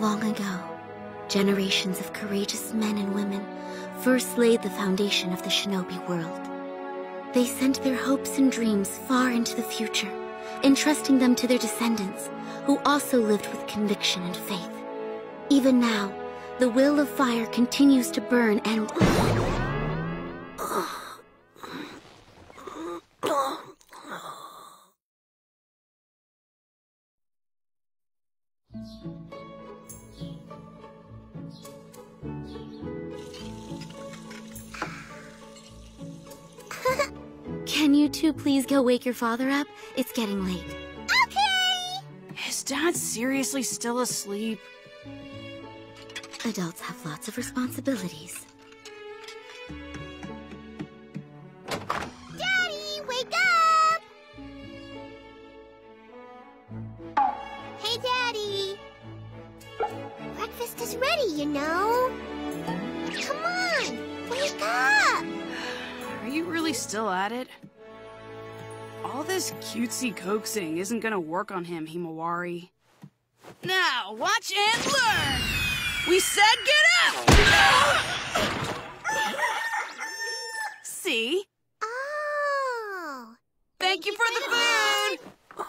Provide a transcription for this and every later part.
Long ago, generations of courageous men and women first laid the foundation of the shinobi world. They sent their hopes and dreams far into the future, entrusting them to their descendants, who also lived with conviction and faith. Even now, the will of fire continues to burn and... Can you two please go wake your father up? It's getting late. Okay! Is Dad seriously still asleep? Adults have lots of responsibilities. Daddy, wake up! Hey, Daddy. Breakfast is ready, you know. Come on, wake up! Are you really still at it? All this cutesy coaxing isn't gonna work on him, Himawari. Now, watch and learn! We said get up! See? Oh. Thank you for the food!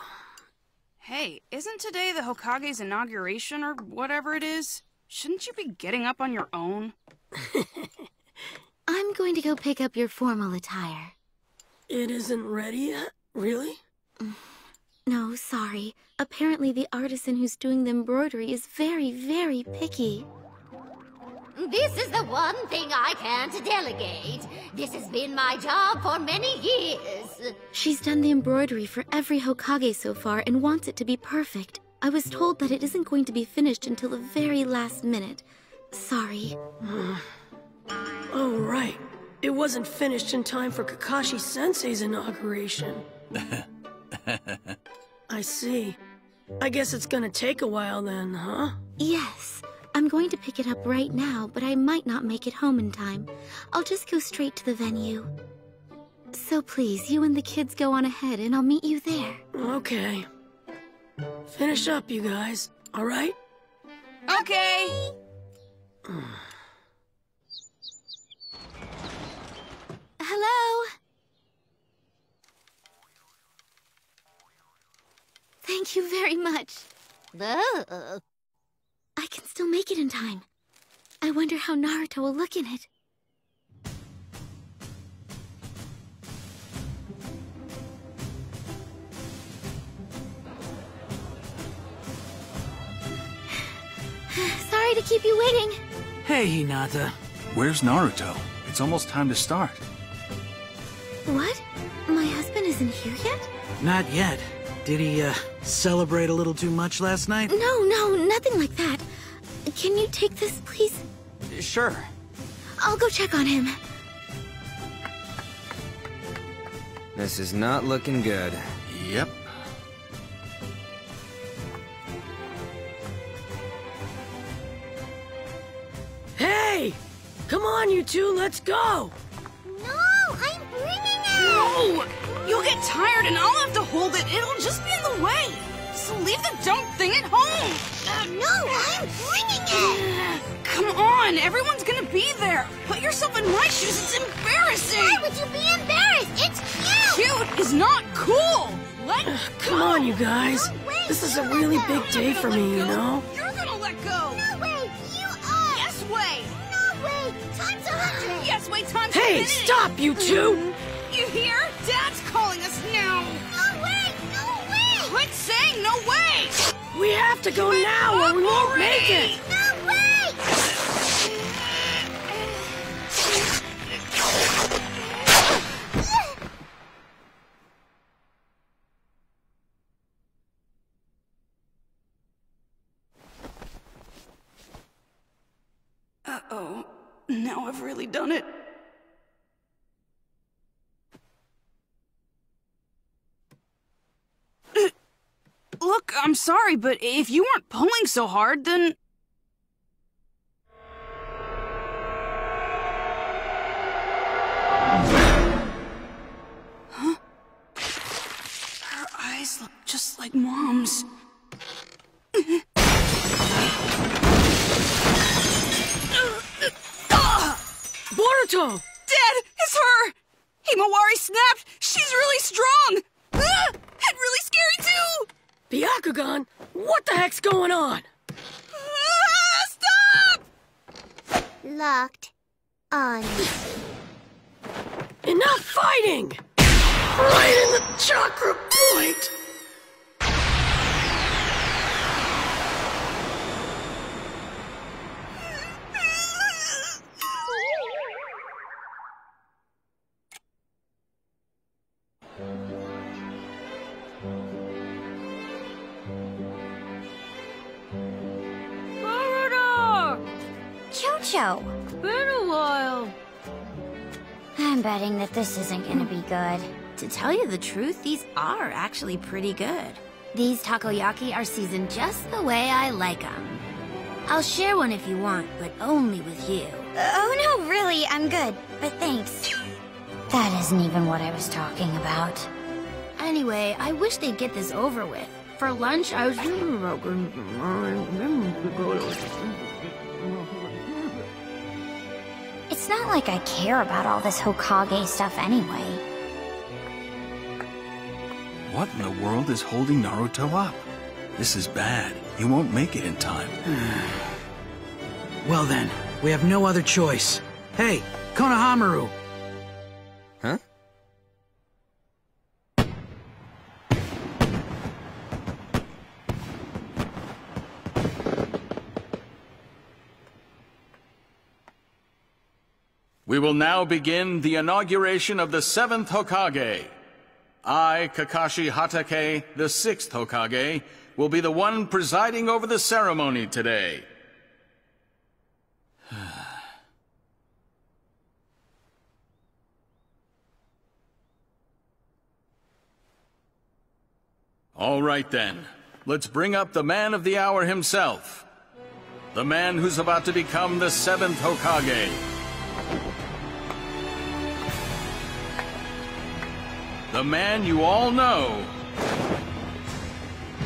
Hey, isn't today the Hokage's inauguration or whatever it is? Shouldn't you be getting up on your own? I'm going to go pick up your formal attire. It isn't ready yet? Really? No, sorry. Apparently the artisan who's doing the embroidery is very, very picky. This is the one thing I can't delegate. This has been my job for many years. She's done the embroidery for every Hokage so far and wants it to be perfect. I was told that it isn't going to be finished until the very last minute. Sorry. Oh, right. It wasn't finished in time for Kakashi Sensei's inauguration. I see. I guess it's gonna take a while then, huh? Yes. I'm going to pick it up right now, but I might not make it home in time. I'll just go straight to the venue. So please, you and the kids go on ahead and I'll meet you there. Okay. Finish up, you guys. All right? Okay! Thank you very much. Uh, I can still make it in time. I wonder how Naruto will look in it. Sorry to keep you waiting. Hey, Hinata. Where's Naruto? It's almost time to start. What? My husband isn't here yet? Not yet. Did he, uh, celebrate a little too much last night? No, no, nothing like that. Can you take this, please? Sure. I'll go check on him. This is not looking good. Yep. Hey! Come on, you two, let's go! No, I'm bringing it! No! You'll get tired and I'll have to hold it. It'll just be in the way. So leave the dumb thing at home. Uh, no, I'm bringing it! Come on, everyone's gonna be there. Put yourself in my shoes. It's embarrassing. Why would you be embarrassed? It's cute! Cute is not cool. Let Come go. on, you guys. No way, This is a really big day for me, you know? You're gonna let go. No way, you are! Yes way. No way, times a hundred! Yes way. Time's Hey, stop, you two! Mm-hmm. You hear? Dad's calling us now. No way, no way! Quit saying no way. We have to go now or we won't make it! No way! Uh-oh. Now I've really done it. I'm sorry, but if you weren't pulling so hard, then... Huh? Her eyes look just like Mom's. Boruto! Heck's going on? Ah, stop! Locked. On. Enough fighting! Right in the chakra point! Chocho! Been a while. I'm betting that this isn't gonna be good. To tell you the truth, these are actually pretty good. These takoyaki are seasoned just the way I like them. I'll share one if you want, but only with you. Oh no, really, I'm good. But thanks. That isn't even what I was talking about. Anyway, I wish they'd get this over with. For lunch, I was It's not like I care about all this Hokage stuff anyway. What in the world is holding Naruto up? This is bad. He won't make it in time. Well then, we have no other choice. Hey, Konohamaru! We will now begin the inauguration of the seventh Hokage. I, Kakashi Hatake, the sixth Hokage, will be the one presiding over the ceremony today. All right then, let's bring up the man of the hour himself. The man who's about to become the seventh Hokage. The man you all know.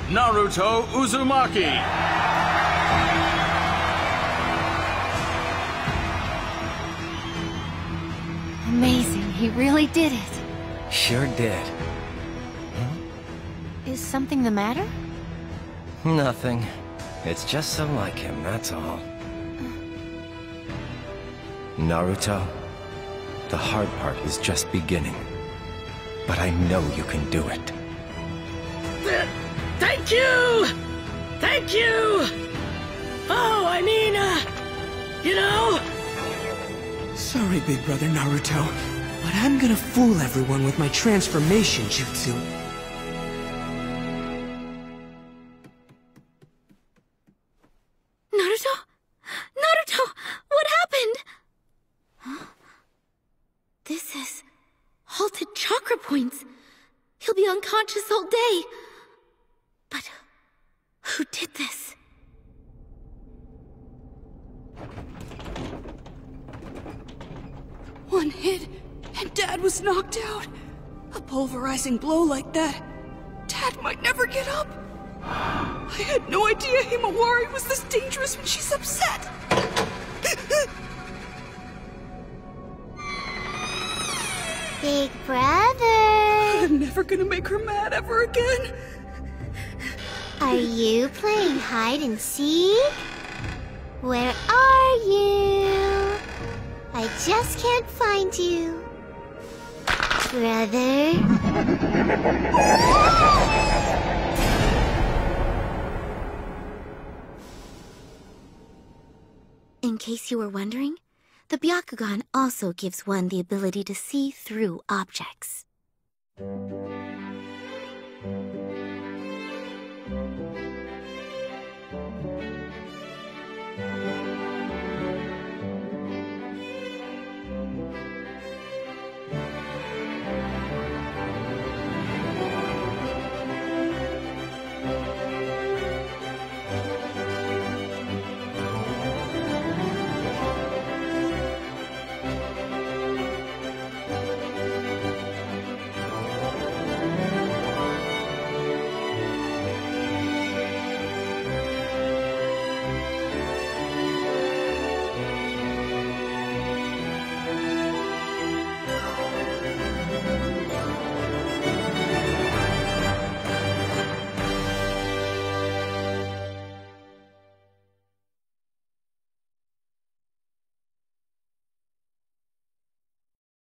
Naruto Uzumaki. Amazing, he really did it. Sure did. Hmm? Is something the matter? Nothing. It's just so like him, that's all. Uh. Naruto, the hard part is just beginning. But I know you can do it. Thank you! Thank you! Oh, I mean, uh, you know, Sorry, big brother Naruto, but I'm gonna fool everyone with my transformation jutsu. Be unconscious all day. But who did this? One hit, and Dad was knocked out. A pulverizing blow like that, Dad might never get up. I had no idea Himawari was this dangerous when she's upset. Big brother! I'm never gonna make her mad ever again. Are you playing hide and seek? Where are you? I just can't find you. Brother? In case you were wondering, the Byakugan also gives one the ability to see through objects.